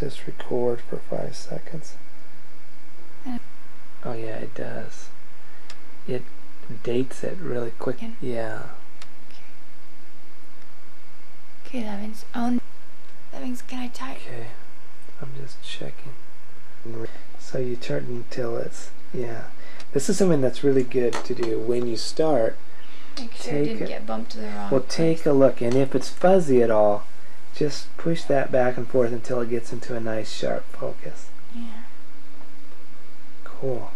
just record for five seconds. Uh. Oh yeah, it does. It dates it really quick. Can- Yeah. Okay, that means oh, that means can I type? Okay. I'm just checking. So you turn until it's yeah. This is something that's really good to do when you start. Make sure I Take didn't it- get bumped to the wrong. Well, take a look, and if it's fuzzy at all, just push that back and forth until it gets into a nice sharp focus. Yeah. Cool.